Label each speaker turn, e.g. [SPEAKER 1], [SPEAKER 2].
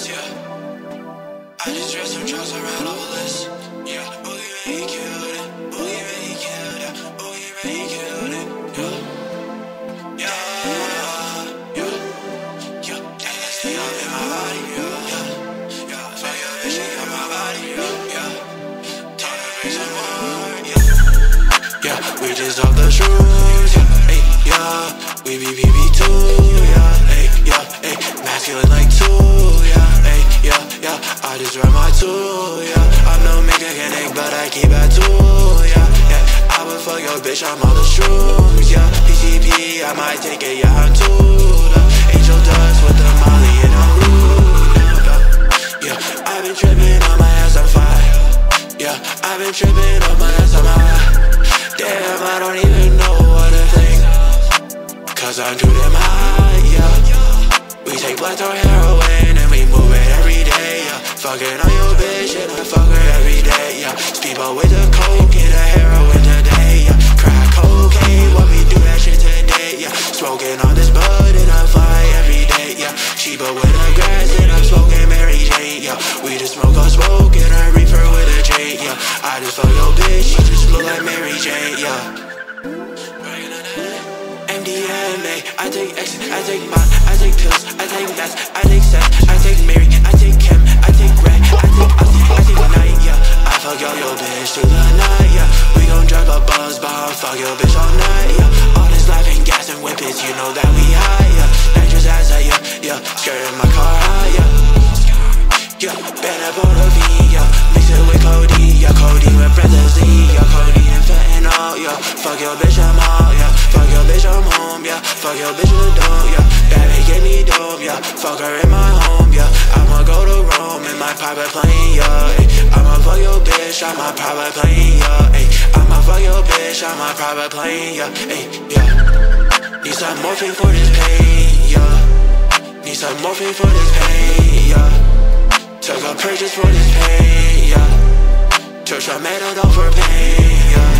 [SPEAKER 1] list, yeah. I just dressed some drugs, around all over list, yeah. Boogie man, he killed it. Boogie man, he killed it. Boogie man, he killed it, yeah. Yeah, yeah, yeah. yeah. LSD up in my body, yeah. Yeah, yeah. Fuck your bitch, she got my body, yeah. Yeah. Talk to me some more, yeah. Yeah, we just off the shrooms, yeah. Hey, yeah. We be BB2. Yeah. I'm no mechanic, but I keep at two, yeah, yeah. I would fuck your bitch, I'm on the shrooms, yeah. PCP, I might take it, yeah, I'm too. Angel dust with the molly in a room, yeah. I've been tripping on my ass, I'm fire. Yeah, I've been tripping on my ass, I'm high. Damn, I don't even know what to think. Cause I'm too damn high, yeah. We take black or Fucking on your bitch and I fuck her every day, yeah. Speedball with the coke and the heroin today, yeah. Crack cocaine, what we do that shit today, yeah. Smoking on this bud and I fly every day, yeah. Sheba with the grass and I'm smoking Mary Jane, yeah. We just smoke on smoke and I reefer with a J, yeah. I just fuck your bitch, she just look like Mary Jane, yeah. MDMA, I take X, I take mine, I take pills, I take meth, fuck your, your bitch through the night, yeah. We gon' drop a buzz bomb, fuck your bitch all night, yeah. All this life and gas and whippets, you know that we high, yeah. Nitrous acid, yeah, yeah. Skirt in my car, high, yeah. Yeah, better for the V, yeah. Mix it with codeine, yeah. Codeine with promethazine, yeah. Codeine and fentanyl, yeah. Fuck your bitch, I'm out, yeah. Fuck your bitch, I'm home, yeah. Fuck your bitch yeah. Fuck her in my home, yeah. I'ma go to Rome in my private plane, yeah. I'ma fuck your bitch, I'm my private plane, yeah. I'ma fuck your bitch, I'm my private plane, yeah. Yeah. Need some morphine for this pain, yeah. Need some morphine for this pain, yeah. Took a purchase for this pain, yeah. Took some methadone for pain, yeah.